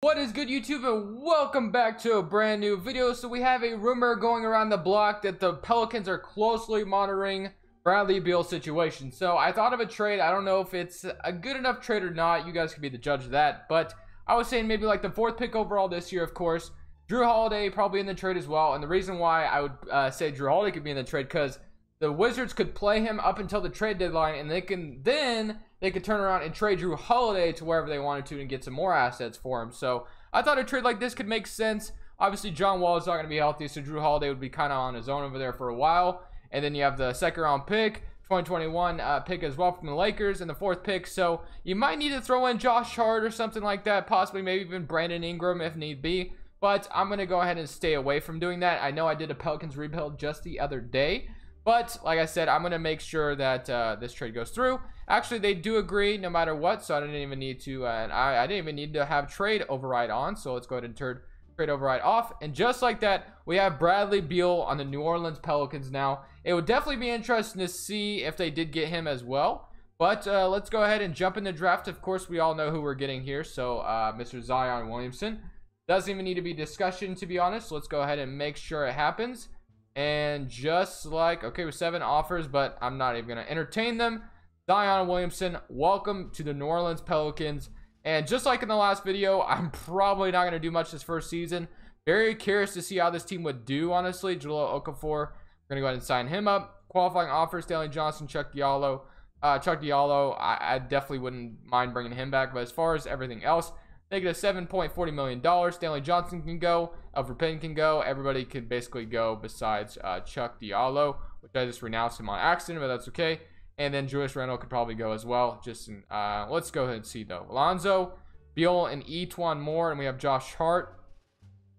What is good YouTube and welcome back to a brand new video. So we have a rumor going around the block that the Pelicans are closely monitoring Bradley Beal situation. So I thought of a trade. I don't know if it's a good enough trade or not. You guys can be the judge of that. But I was saying maybe like the fourth pick overall this year, of course. Jrue Holiday probably in the trade as well. And the reason why I would uh, say Jrue Holiday could be in the trade because the Wizards could play him up until the trade deadline and they can then they could turn around and trade Jrue Holiday to wherever they wanted to and get some more assets for him. So I thought a trade like this could make sense. Obviously, John Wall is not going to be healthy, so Jrue Holiday would be kind of on his own over there for a while. And then you have the second round pick, 2021 uh, pick as well from the Lakers, and the fourth pick. So you might need to throw in Josh Hart or something like that, possibly maybe even Brandon Ingram if need be. But I'm going to go ahead and stay away from doing that. I know I did a Pelicans rebuild just the other day. But like I said, I'm going to make sure that uh, this trade goes through. Actually, they do agree no matter what, so I didn't even need to, uh, and I, I didn't even need to have trade override on. So let's go ahead and turn trade override off. And just like that, we have Bradley Beal on the New Orleans Pelicans now. It would definitely be interesting to see if they did get him as well. But uh, let's go ahead and jump in the draft. Of course, we all know who we're getting here. So uh, Mr. Zion Williamson. Doesn't even need to be discussion, to be honest. Let's go ahead and make sure it happens. And just like, okay, with seven offers, but I'm not even going to entertain them. Zion Williamson, welcome to the New Orleans Pelicans. And just like in the last video, I'm probably not going to do much this first season. Very curious to see how this team would do, honestly. Jahlil Okafor, we're going to go ahead and sign him up. Qualifying offers, Stanley Johnson, Cheick Diallo. Uh, Cheick Diallo, I, I definitely wouldn't mind bringing him back. But as far as everything else, Negative $7.40 million. Stanley Johnson can go. Elfrid Payton can go. Everybody can basically go besides uh, Cheick Diallo, which I just renounced him on accident, but that's okay. And then Julius Randle could probably go as well. Just uh, Let's go ahead and see, though. Alonzo, Beal, and E'Twaun Moore. And we have Josh Hart.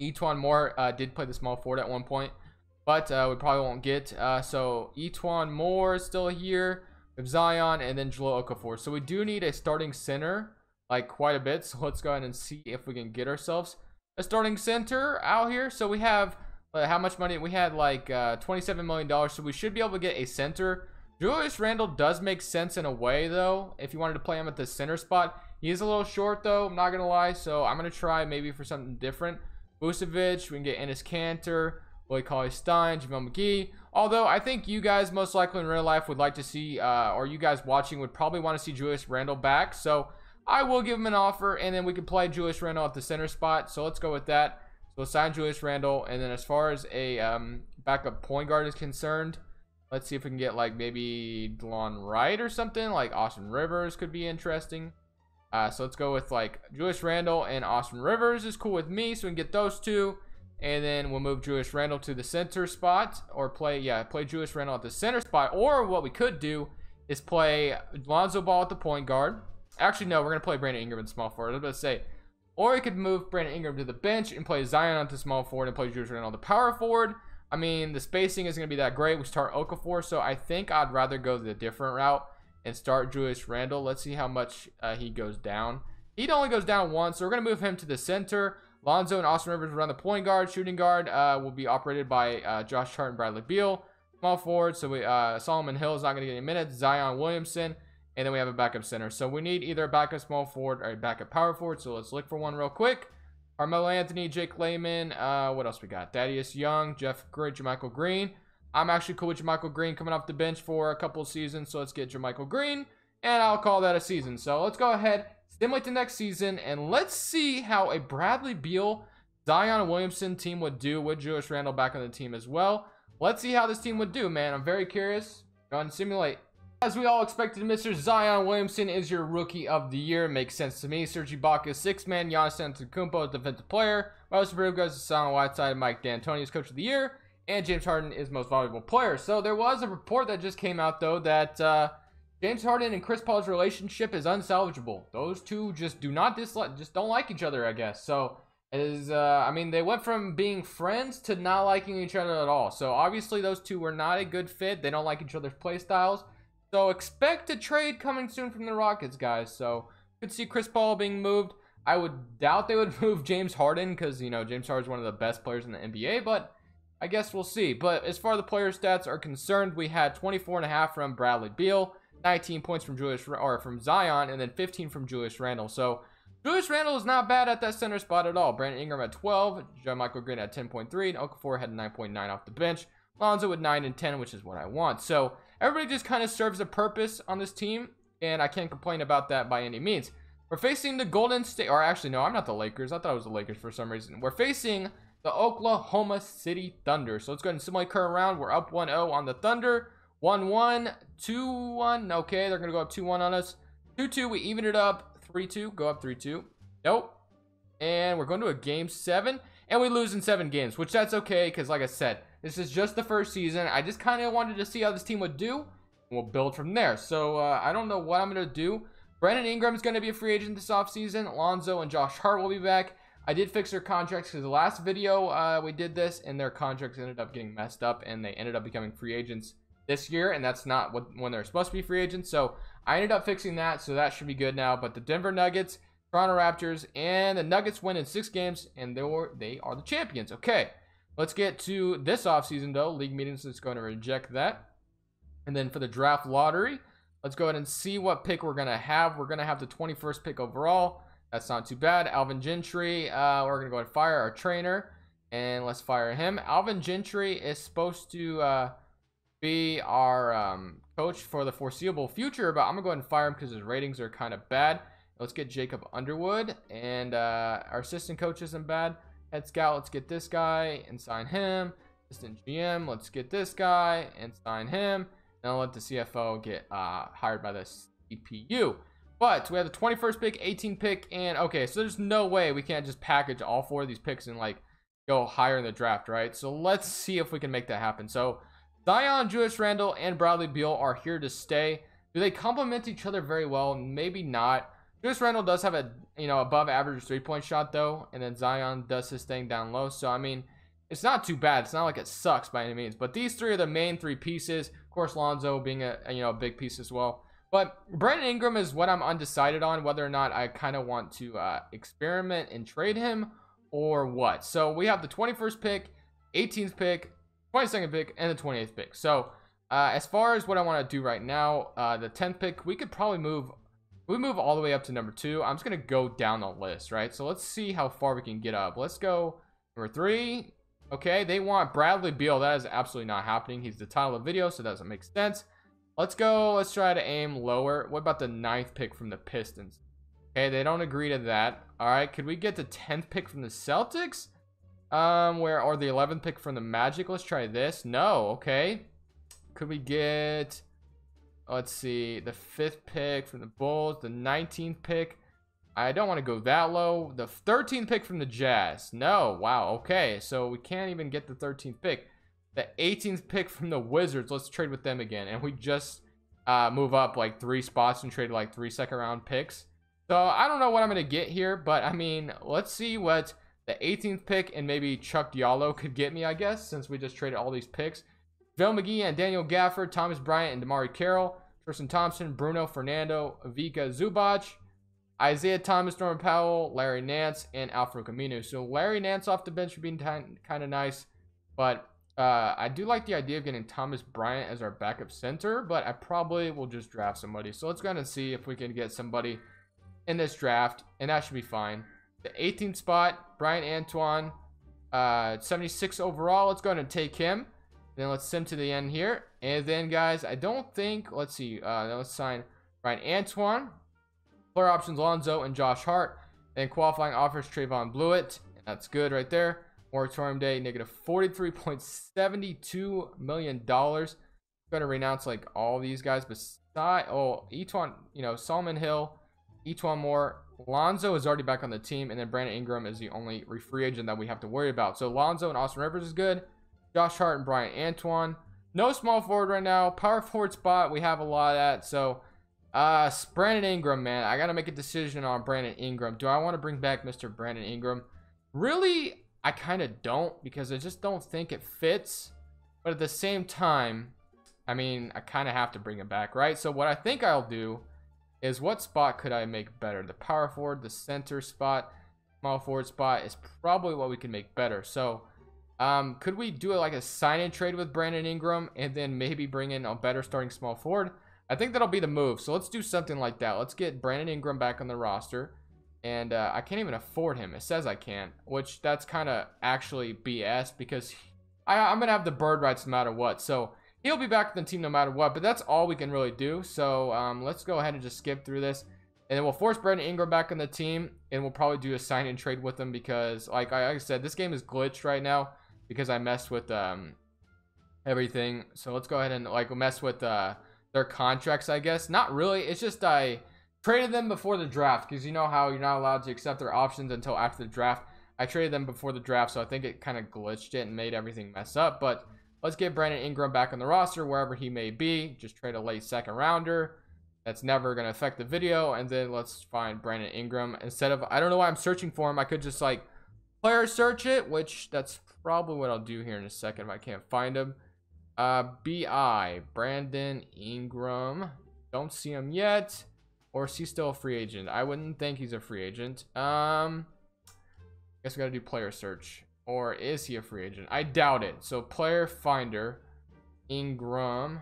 E'Twaun Moore uh, did play the small forward at one point. But uh, we probably won't get. Uh, so E'Twaun Moore is still here. With Zion and then Jahlil Okafor. So we do need a starting center like quite a bit. So let's go ahead and see if we can get ourselves a starting center out here. So we have uh, how much money? We had like uh, $27 million. So we should be able to get a center. Julius Randle does make sense in a way though. If you wanted to play him at the center spot. He is a little short though. I'm not going to lie. So I'm going to try maybe for something different. Vucevic. We can get Enes Kanter. Willie Cauley-Stein. JaVale McGee. Although I think you guys most likely in real life would like to see, uh, or you guys watching would probably want to see Julius Randle back. So I will give him an offer, and then we can play Julius Randle at the center spot. So let's go with that. So sign Julius Randle, and then as far as a um, backup point guard is concerned, let's see if we can get like maybe Delon Wright or something. Like Austin Rivers could be interesting. Uh, so let's go with like Julius Randle and Austin Rivers is cool with me. So we can get those two. And then we'll move Julius Randle to the center spot or play, yeah, play Julius Randle at the center spot. Or what we could do is play Lonzo Ball at the point guard. Actually, no, we're going to play Brandon Ingram in small forward. I was about to say. Or we could move Brandon Ingram to the bench and play Zion onto small forward and play Julius Randle the power forward. I mean, the spacing isn't going to be that great. We start Okafor, so I think I'd rather go the different route and start Julius Randle. Let's see how much uh, he goes down. He only goes down once, so we're going to move him to the center. Lonzo and Austin Rivers run the point guard. Shooting guard uh, will be operated by uh, Josh Hart and Bradley Beal. Small forward, so we uh, Solomon Hill is not going to get any minutes. Zion Williamson and then we have a backup center. So we need either a backup small forward or a backup power forward. So let's look for one real quick. Carmelo Anthony, Jake Layman. Uh, what else we got? Thaddeus Young, Jeff Green, JaMychal Green. I'm actually cool with JaMychal Green coming off the bench for a couple seasons. So let's get JaMychal Green. And I'll call that a season. So let's go ahead, stimulate the next season. And let's see how a Bradley Beal, Zion Williamson team would do with Julius Randle back on the team as well. Let's see how this team would do, man. I'm very curious. Go and simulate. As we all expected, Mr. Zion Williamson is your Rookie of the Year. Makes sense to me. Serge Ibaka, six man. Giannis Antetokounmpo, defensive player. Most improved goes to Silent Whiteside. Mike D'Antoni is Coach of the Year, and James Harden is Most Valuable Player. So there was a report that just came out though that uh, James Harden and Chris Paul's relationship is unsalvageable. Those two just do not dislike, just don't like each other, I guess. So is. Uh, I mean, they went from being friends to not liking each other at all. So obviously, those two were not a good fit. They don't like each other's play styles. So expect a trade coming soon from the Rockets, guys. So could see Chris Paul being moved. I would doubt they would move James Harden because, you know, James Harden is one of the best players in the NBA, but I guess we'll see. But as far as the player stats are concerned, we had 24 and a half from Bradley Beal, 19 points from Julius or from Zion, and then 15 from Julius Randle. So Julius Randle is not bad at that center spot at all. Brandon Ingram at 12, JaMychal Green at 10.3, and Okafor had 9.9 off the bench. Lonzo with 9 and 10, which is what I want. So everybody just kind of serves a purpose on this team, and I can't complain about that by any means. We're facing the Golden State, or actually, no, I'm not the Lakers. I thought it was the Lakers for some reason. We're facing the Oklahoma City Thunder. So let's go ahead and simulate current round. We're up 1-0 on the Thunder. 1-1, 2-1. Okay, they're going to go up 2-1 on us. 2-2, we even it up. 3-2, go up 3-2. Nope. And we're going to a game 7. And we lose in 7 games, which that's okay because like I said, this is just the first season. I just kind of wanted to see how this team would do. We'll build from there. So uh, I don't know what I'm going to do. Brandon Ingram is going to be a free agent this offseason. Alonzo and Josh Hart will be back. I did fix their contracts because the last video uh, we did this and their contracts ended up getting messed up and they ended up becoming free agents this year and that's not what when they're supposed to be free agents. So I ended up fixing that, so that should be good now. But the Denver Nuggets, Toronto Raptors, and the Nuggets win in six games and they were they are the champions. Okay. Let's get to this offseason though. League meetings is going to reject that. And then for the draft lottery, let's go ahead and see what pick we're going to have. We're going to have the 21st pick overall. That's not too bad. Alvin Gentry, uh, we're going to go ahead and fire our trainer. And let's fire him. Alvin Gentry is supposed to uh, be our um, coach for the foreseeable future, but I'm going to go ahead and fire him because his ratings are kind of bad. Let's get Jacob Underwood. And uh, our assistant coach isn't bad. Head scout, let's get this guy and sign him. Assistant GM, let's get this guy and sign him. Now let the CFO get uh, hired by the CPU. But we have the 21st pick, 18th pick, and okay, so there's no way we can't just package all four of these picks and like go higher in the draft, right? So let's see if we can make that happen. So Zion, Julius Randle, and Bradley Beal are here to stay. Do they complement each other very well? Maybe not. Julius Randle does have a you know above average three point shot though, and then Zion does his thing down low. So I mean, it's not too bad. It's not like it sucks by any means. But these three are the main three pieces. Of course, Lonzo being a, a you know a big piece as well. But Brandon Ingram is what I'm undecided on whether or not I kind of want to uh, experiment and trade him or what. So we have the 21st pick, 18th pick, 22nd pick, and the 28th pick. So uh, as far as what I want to do right now, uh, the 10th pick, we could probably move. We move all the way up to number two. I'm just gonna go down the list, right? So let's see how far we can get up. Let's go number three. Okay, they want Bradley Beal. That is absolutely not happening. He's the title of the video, so that doesn't make sense. Let's go. Let's try to aim lower. What about the ninth pick from the Pistons? Okay, they don't agree to that. All right, could we get the 10th pick from the Celtics? Um, where or the 11th pick from the Magic? Let's try this. No, okay. Could we get let's see, the 5th pick from the Bulls, the 19th pick? I don't want to go that low. The 13th pick from the Jazz. No, wow, okay. So we can't even get the 13th pick the 18th pick from the Wizards. Let's trade with them again. And we just uh, move up like three spots and trade like three second round picks. So I don't know what I'm going to get here, but I mean, let's see what the 18th pick and maybe Cheick Diallo could get me, I guess, since we just traded all these picks. Phil McGee and Daniel Gafford, Thomas Bryant and DeMarre Carroll, Tristan Thompson, Bruno Fernando, Ivica Zubac, Isaiah Thomas, Norman Powell, Larry Nance, and Al-Farouq So Larry Nance off the bench would be kind of nice, but uh, I do like the idea of getting Thomas Bryant as our backup center, but I probably will just draft somebody. So let's go ahead and see if we can get somebody in this draft, and that should be fine. The 18th spot, Bryan Antoine, uh, 76 overall. Let's go ahead and take him. Then let's sim to the end here. And then, guys, I don't think, let's see, uh, let's sign Bryan Antoine. Player options, Lonzo and Josh Hart. Then qualifying offers, Trevon Bluiett. That's good right there. Moratorium day, negative $43.72 million. Going to renounce like all these guys beside, oh, E'Twaun, you know, Solomon Hill, E'Twaun Moore. Lonzo is already back on the team, and then Brandon Ingram is the only free agent that we have to worry about. So Lonzo and Austin Rivers is good. Josh Hart and Bryan Antoine. No small forward right now. Power forward spot, we have a lot of that. So, uh, Brandon Ingram, man. I got to make a decision on Brandon Ingram. Do I want to bring back Mr. Brandon Ingram? Really, I kind of don't because I just don't think it fits. But at the same time, I mean, I kind of have to bring it back, right? So what I think I'll do is what spot could I make better? The power forward, the center spot, small forward spot is probably what we can make better. So um, could we do like a sign and trade with Brandon Ingram and then maybe bring in a better starting small forward? I think that'll be the move. So let's do something like that. Let's get Brandon Ingram back on the roster. and uh, I can't even afford him. It says I can't, which that's kind of actually BS because I, I'm gonna have the bird rights no matter what. So he'll be back in the team no matter what. But that's all we can really do. So um, let's go ahead and just skip through this. And then we'll force Brandon Ingram back in the team. And we'll probably do a sign and trade with him because, like I, like I said, this game is glitched right now because I messed with um, everything. So let's go ahead and like mess with uh, their contracts, I guess. Not really. It's just I traded them before the draft because you know how you're not allowed to accept their options until after the draft. I traded them before the draft, so I think it kind of glitched it and made everything mess up. But let's get Brandon Ingram back on the roster wherever he may be. Just trade a late second rounder. That's never going to affect the video. And then let's find Brandon Ingram. Instead of, I don't know why I'm searching for him. I could just like player search it, which that's probably what I'll do here in a second if I can't find him. Uh, BI, Brandon Ingram. Don't see him yet. Or is he still a free agent? I wouldn't think he's a free agent. Um, I guess we gotta do player search. Or is he a free agent? I doubt it. So player finder, Ingram.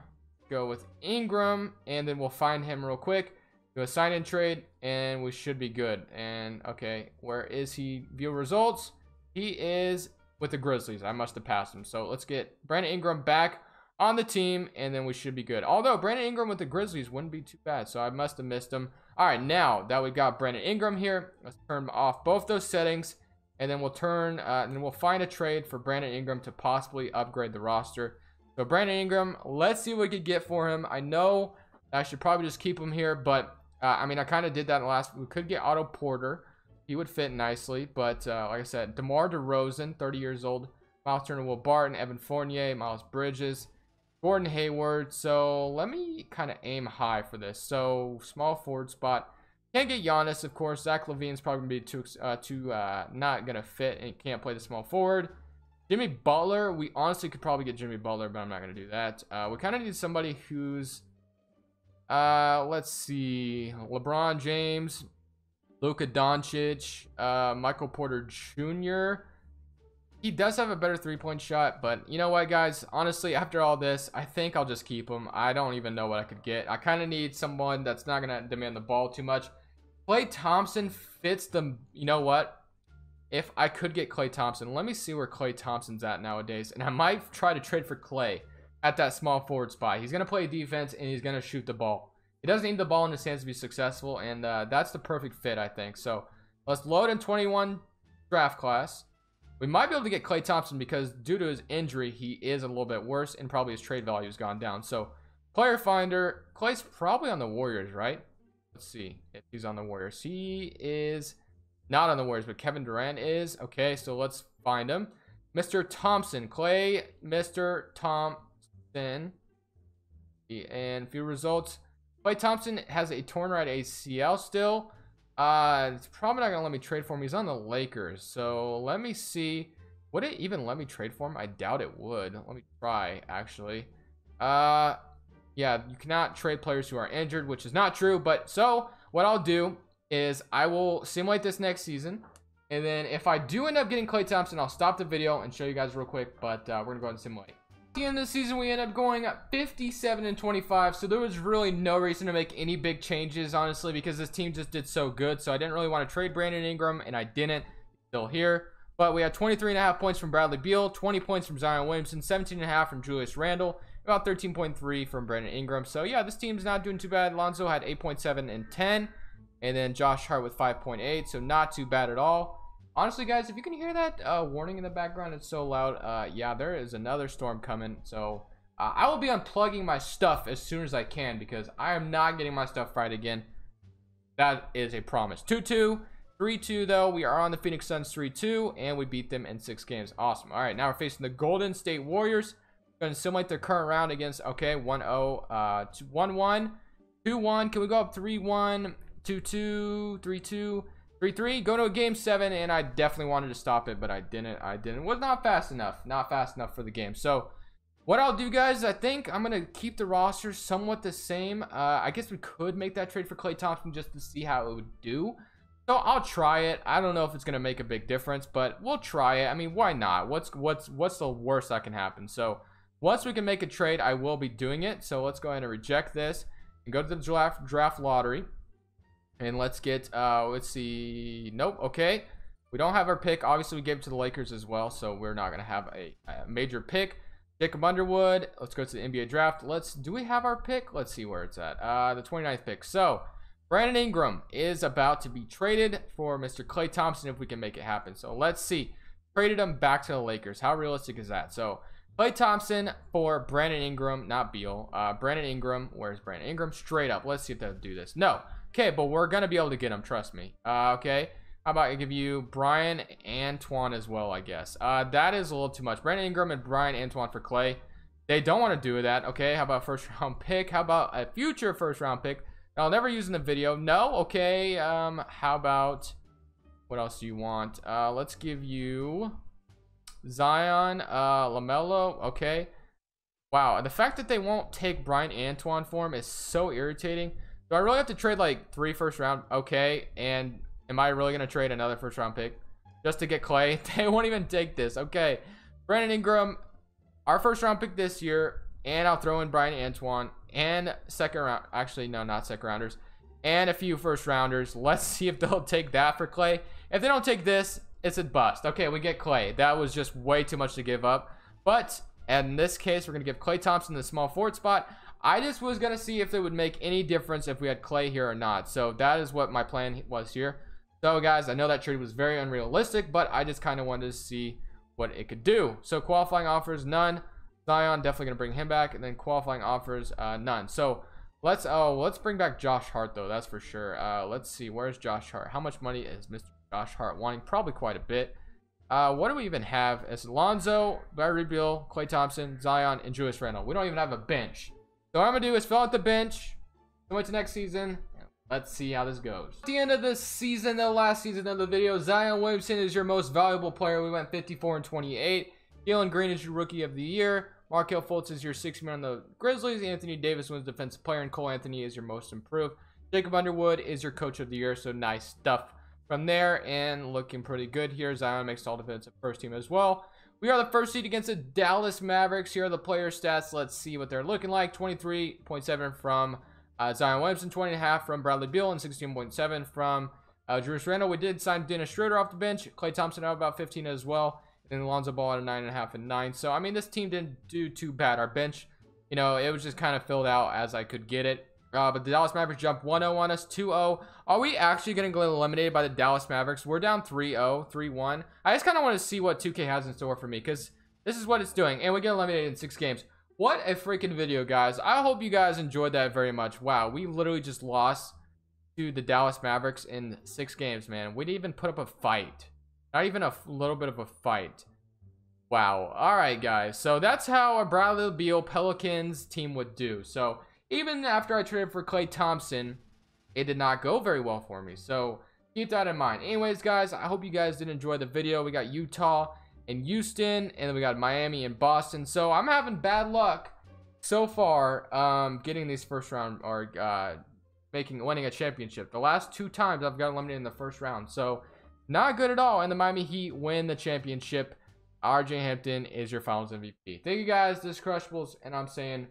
Go with Ingram, and then we'll find him real quick. Do a sign in trade, and we should be good. And okay, where is he? View results. He is with the Grizzlies. I must have passed him. So let's get Brandon Ingram back on the team, and then we should be good. Although Brandon Ingram with the Grizzlies wouldn't be too bad, so I must have missed him. All right, now that we got Brandon Ingram here, let's turn off both those settings, and then we'll turn, uh, and we'll find a trade for Brandon Ingram to possibly upgrade the roster. So Brandon Ingram, let's see what we could get for him. I know I should probably just keep him here, but uh, I mean, I kind of did that in the last. We could get Otto Porter. He would fit nicely, but uh, like I said, DeMar DeRozan, 30 years old. Miles Turner, Will Barton, Evan Fournier, Miles Bridges. Gordon Hayward. So let me kind of aim high for this. So small forward spot. Can't get Giannis, of course. Zach LaVine's probably gonna be too uh, too uh, not gonna fit and can't play the small forward. Jimmy Butler, we honestly could probably get Jimmy Butler, but I'm not gonna do that. Uh, we kind of need somebody who's, uh, let's see, LeBron James, Luka Doncic, uh, Michael Porter Jr. He does have a better three-point shot, but you know what, guys? Honestly, after all this, I think I'll just keep him. I don't even know what I could get. I kind of need someone that's not going to demand the ball too much. Klay Thompson fits the... You know what? If I could get Klay Thompson, let me see where Klay Thompson's at nowadays. And I might try to trade for Klay at that small forward spot. He's going to play defense, and he's going to shoot the ball. He doesn't need the ball in his hands to be successful, and uh, that's the perfect fit, I think. So let's load in 21 draft class. We might be able to get Klay Thompson because due to his injury, he is a little bit worse and probably his trade value has gone down. So, player finder, Klay's probably on the Warriors, right? Let's see if he's on the Warriors. He is not on the Warriors, but Kevin Durant is. Okay, so let's find him. Mr. Thompson, Klay, Mr. Thompson. And few results. Klay Thompson has a torn right ACL still. Uh, it's probably not gonna let me trade for him. He's on the Lakers, so let me see. Would it even let me trade for him? I doubt it would. Let me try, actually. Uh, yeah, you cannot trade players who are injured, which is not true. But so what I'll do is I will simulate this next season. And then if I do end up getting Klay Thompson, I'll stop the video and show you guys real quick. But uh, we're going to go ahead and simulate the end of the season, we end up going up 57 and 25. So there was really no reason to make any big changes, honestly, because this team just did so good. So I didn't really want to trade Brandon Ingram, and I didn't. Still here. But we had 23 and a half points from Bradley Beal, 20 points from Zion Williamson, 17 and a half from Julius Randle, about 13.3 from Brandon Ingram. So yeah, this team's not doing too bad. Lonzo had 8.7 and 10, and then Josh Hart with 5.8. So not too bad at all. Honestly, guys, if you can hear that uh, warning in the background, it's so loud. Uh, yeah, there is another storm coming. So uh, I will be unplugging my stuff as soon as I can because I am not getting my stuff right again. That is a promise. 2-2. 3-2 though. We are on the Phoenix Suns 3-2 and we beat them in six games. Awesome. All right, now we're facing the Golden State Warriors. Going to simulate their current round against, okay, 1-0, 1-1, 2-1. Can we go up 3-1, 2-2, 3-2? 3-3, go to a game 7, and I definitely wanted to stop it, but I didn't. I didn't. Was not fast enough. Not fast enough for the game. So, what I'll do, guys, I think I'm to keep the roster somewhat the same. Uh, I guess we could make that trade for Klay Thompson just to see how it would do. So, I'll try it. I don't know if it's to make a big difference, but we'll try it. I mean, why not? What's what's what's the worst that can happen? So, once we can make a trade, I will be doing it. So, let's go ahead and reject this and go to the draft, draft lottery. And let's get, uh, let's see. Nope. Okay. We don't have our pick. Obviously, we gave it to the Lakers as well, so we're not going to have a, a, major pick. Jacob Underwood. Let's go to the NBA draft. Let's, do we have our pick? Let's see where it's at. Uh, the 29th pick. So, Brandon Ingram is about to be traded for Mr. Klay Thompson if we can make it happen. So, let's see. Traded him back to the Lakers. How realistic is that? So, Klay Thompson for Brandon Ingram, not Beal. Uh, Brandon Ingram. Where's Brandon Ingram? Straight up. Let's see if they'll do this. No. Okay, but we're to be able to get him. Trust me. Uh, okay. How about I give you Bryan Antoine as well, I guess. Uh, that is a little too much. Brandon Ingram and Bryan Antoine for Klay. They don't want to do that. Okay, how about first round pick? How about a future first round pick? I'll never use in the video. No, okay. Um, how about what else do you want? Uh, let's give you Zion, uh, LaMelo. Okay. Wow, the fact that they won't take Bryan Antoine for him is so irritating. Do I really have to trade like three first round? Okay, and Am I really going to trade another first round pick just to get Klay? They won't even take this. Okay. Brandon Ingram, our first round pick this year. And I'll throw in Bryan Antoine and second round. Actually, no, not second rounders. And a few first rounders. Let's see if they'll take that for Klay. If they don't take this, it's a bust. Okay, we get Klay. That was just way too much to give up. But in this case, we're going to give Klay Thompson the small forward spot. I just was going to see if it would make any difference if we had Klay here or not. So that is what my plan was here. So guys, I know that trade was very unrealistic, but I just kind of wanted to see what it could do. So qualifying offers, none. Zion, definitely going to bring him back. And then qualifying offers, uh, none. So let's, oh, let's bring back Josh Hart, though. That's for sure. Uh, let's see. Where's Josh Hart? How much money is Mr. Josh Hart wanting? Probably quite a bit. Uh, what do we even have? It's Lonzo, Barry Beal, Klay Thompson, Zion, and Julius Randle. We don't even have a bench. So what I'm to do is fill out the bench. Go to next season. Let's see how this goes. At the end of the season, the last season of the video, Zion Williamson is your most valuable player. We went 54 and 28. Jalen Green is your rookie of the year. Markelle Fultz is your sixth man on the Grizzlies. Anthony Davis wins defensive player, and Cole Anthony is your most improved. Jacob Underwood is your coach of the year, so nice stuff from there. And looking pretty good here. Zion makes all defensive first team as well. We are the first seed against the Dallas Mavericks. Here are the player stats. Let's see what they're looking like. 23.7 from uh, Zion Williamson, 20 and a from Bradley Beal and 16.7 from uh, Randle. We did sign Dennis Schroeder off the bench. Klay Thompson out about 15 as well. And Alonzo Ball at a 9.5 and 9. So, I mean, this team didn't do too bad. Our bench, you know, it was just kind of filled out as I could get it. Uh, but the Dallas Mavericks jumped 1-0 on us, 2-0. Are we actually going to get eliminated by the Dallas Mavericks? We're down 3-0, 3-1. I just kind of want to see what 2K has in store for me because this is what it's doing. And we get eliminated in six games. What a freaking video, guys. I hope you guys enjoyed that very much. Wow, we literally just lost to the Dallas Mavericks in six games, man. We didn't even put up a fight. Not even a little bit of a fight. Wow. All right, guys. So that's how a Bradley Beal Pelicans team would do. So even after I traded for Klay Thompson, it did not go very well for me. So keep that in mind. Anyways, guys, I hope you guys did enjoy the video. We got Utah and Houston, and then we got Miami and Boston. So I'm having bad luck so far um, getting these first round or uh, making winning a championship. The last two times I've got eliminated in the first round. So not good at all. And the Miami Heat win the championship. RJ Hampton is your finals MVP. Thank you guys. This is Crushables, and I'm saying